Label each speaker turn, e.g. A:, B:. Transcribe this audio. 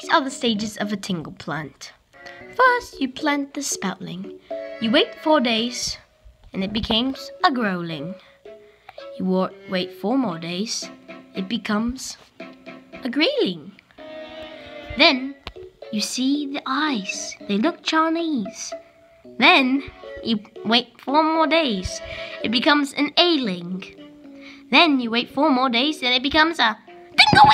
A: These are the stages of a tingle plant. First, you plant the spoutling. You wait four days, and it becomes a growling. You wait four more days, it becomes a grayling. Then you see the eyes, they look Chinese. Then you wait four more days, it becomes an ailing. Then you wait four more days, and it becomes a dingle.